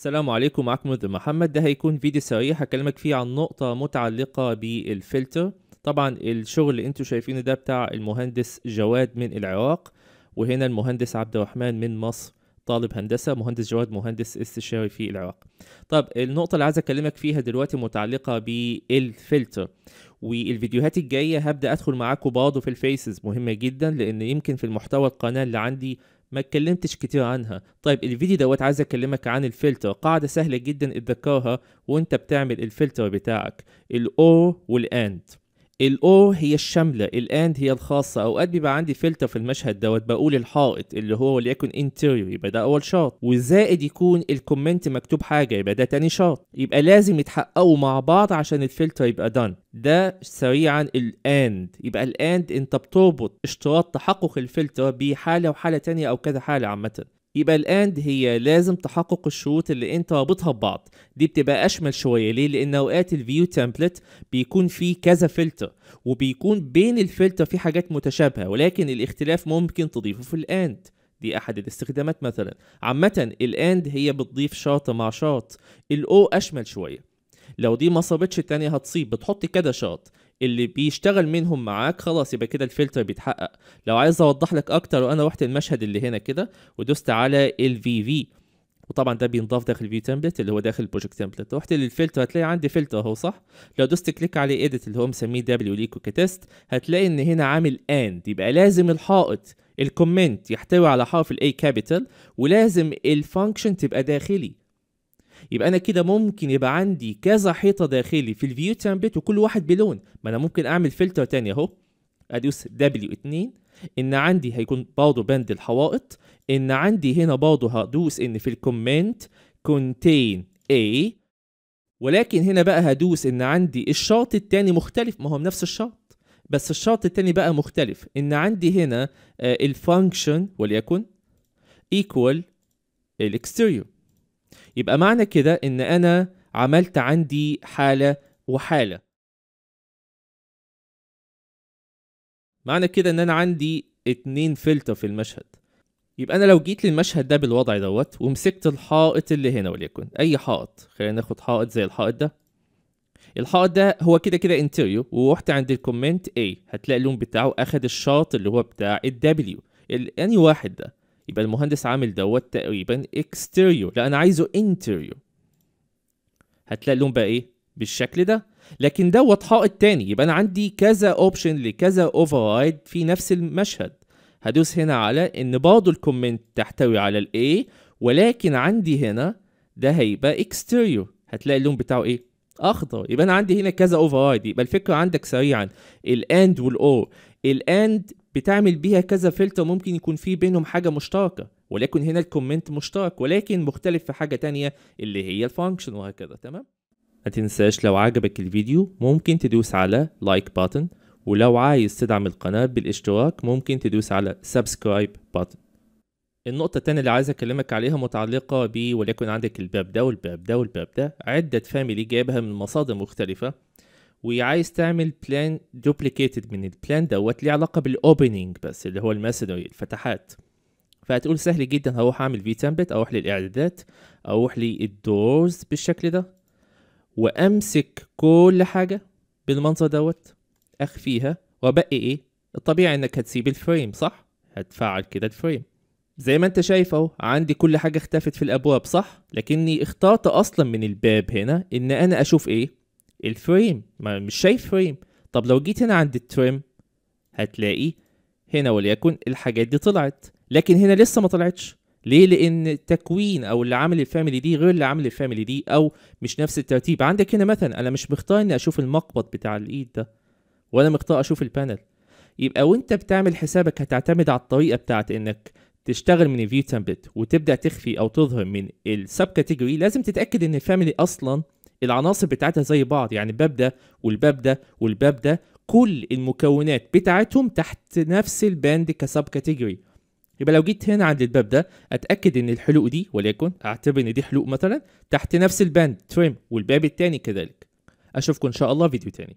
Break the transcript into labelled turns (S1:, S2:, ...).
S1: السلام عليكم معكم مهند محمد. ده هيكون فيديو سريع هكلمك فيه عن نقطة متعلقة بالفلتر. طبعا الشغل اللي أنتوا شايفينه ده بتاع المهندس جواد من العراق وهنا المهندس عبد الرحمن من مصر طالب هندسة مهندس جواد مهندس استشاري في العراق. طب النقطة اللي عايز أكلمك فيها دلوقتي متعلقة بالفلتر والفيديوهات الجاية هبدأ أدخل معاكم برضه في ال phases. مهمة جدا لأن يمكن في المحتوى القناة اللي عندي ما اتكلمتش كتير عنها. طيب الفيديو دوت عايز أكلمك عن الفلتر. قاعدة سهلة جدا اتذكرها وأنت بتعمل الفلتر بتاعك الاو والاند الاو هي الشامله ال and هي الخاصة. أوقات بيبقى عندي فلتر في المشهد دوت بقول الحائط اللي هو وليكن interior يبقى ده أول شرط وزائد يكون ال comment مكتوب حاجة يبقى ده تاني شرط يبقى لازم يتحققوا مع بعض عشان الفلتر يبقى done ده سريعا ال and يبقى ال and أنت بتربط اشتراط تحقق الفلتر بحالة وحالة تانية أو كذا حالة عامة. يبقى ال and هي لازم تحقق الشروط اللي انت رابطها ببعض. دي بتبقى أشمل شوية. ليه؟ لأن أوقات ال view template بيكون فيه كذا فلتر وبيكون بين الفلتر في حاجات متشابهة ولكن الاختلاف ممكن تضيفه في ال and دي أحد الاستخدامات مثلا. عامة ال and هي بتضيف شرط مع شرط الاو أشمل شوية. لو دي ما صابتش التانية هتصيب. بتحط كده شرط اللي بيشتغل منهم معاك خلاص يبقى كده الفلتر بيتحقق. لو عايز أوضح لك أكتر وأنا رحت المشهد اللي هنا كده ودوست على ال VV وطبعا ده بينضاف داخل ال view template اللي هو داخل ال project template رحت للفلتر هتلاقي عندي فلتر أهو صح؟ لو دوست click عليه edit اللي هو مسميه W وليكن ك test هتلاقي إن هنا عامل and يبقى لازم الحائط ال comment يحتوي على حرف ال A capital ولازم ال function تبقى داخلي. يبقى أنا كده ممكن يبقى عندي كذا حيطة داخلي في ال view template وكل واحد بلون. ما أنا ممكن أعمل فلتر تاني أهو. أدوس W 2 إن عندي هيكون برضه بند الحوائط. إن عندي هنا برضه هدوس إن في ال comment contain a. ولكن هنا بقى هدوس إن عندي الشرط التاني مختلف. ما هو نفس الشرط. بس الشرط التاني بقى مختلف. إن عندي هنا ال function وليكن equal ال exterior يبقى معنى كده إن أنا عملت عندي حالة وحالة. معنى كده إن أنا عندي اتنين فلتر في المشهد. يبقى أنا لو جيت للمشهد ده بالوضع دوت ومسكت الحائط اللي هنا وليكن أي حائط خلينا ناخد حائط زي الحائط ده. الحائط ده هو كده كده interior ورحت عند ال comment A هتلاقي اللون بتاعه أخد الشرط اللي هو بتاع ال W اني واحد ده؟ يبقى المهندس عامل دوت تقريبا exterior لا أنا عايزه interior هتلاقي اللون بقى إيه؟ بالشكل ده. لكن دوت حائط تاني. يبقى أنا عندي كذا option لكذا over في نفس المشهد. هدوس هنا على إن برضه ال comment تحتوي على ال A ولكن عندي هنا ده هيبقى exterior هتلاقي اللون بتاعه إيه؟ أخضر. يبقى أنا عندي هنا كذا over يبقى الفكرة عندك سريعا. ال and وال or ال and بتعمل بيها كذا فلتر ممكن يكون في بينهم حاجة مشتركة ولكن هنا ال comment مشترك ولكن مختلف في حاجة تانية اللي هي ال function وهكذا تمام؟ ما تنساش لو عجبك الفيديو ممكن تدوس على like button ولو عايز تدعم القناة بالاشتراك ممكن تدوس على subscribe button النقطة التانية اللي عايز أكلمك عليها متعلقة ب وليكن عندك الباب ده والباب ده والباب ده عدة family جايبها من مصادر مختلفة. وعايز تعمل plan duplicated من ال plan دوت ليه علاقة بال opening بس اللي هو ال masonry الفتحات. فهتقول سهل جدا هروح أعمل view template أروح للإعدادات أروح لل doors بالشكل ده وأمسك كل حاجة بالمنظر دوت أخفيها وأبقي إيه؟ الطبيعي إنك هتسيب ال frame صح؟ هتفعل كده ال frame زي ما أنت شايف أهو عندي كل حاجة اختفت في الأبواب صح؟ لكني اخترت أصلا من الباب هنا إن أنا أشوف إيه؟ ال frame ما مش شايف frame طب لو جيت هنا عند ال trim هتلاقي هنا وليكن الحاجات دي طلعت. لكن هنا لسه ما طلعتش. ليه؟ لأن التكوين أو اللي عامل ال family دي غير اللي عامل ال family دي أو مش نفس الترتيب. عندك هنا مثلا أنا مش مختار إني أشوف المقبض بتاع الإيد ده ولا مختار أشوف ال panel يبقى وأنت بتعمل حسابك هتعتمد على الطريقة بتاعت إنك تشتغل من ال view template وتبدأ تخفي أو تظهر من ال sub category لازم تتأكد إن ال family أصلا العناصر بتاعتها زي بعض يعني الباب ده والباب ده والباب ده كل المكونات بتاعتهم تحت نفس البند ك sub category يبقى لو جيت هنا عند الباب ده أتأكد إن الحلوق دي وليكن أعتبر إن دي حلوق مثلا تحت نفس البند trim والباب التاني كذلك. أشوفكم إن شاء الله فيديو تاني.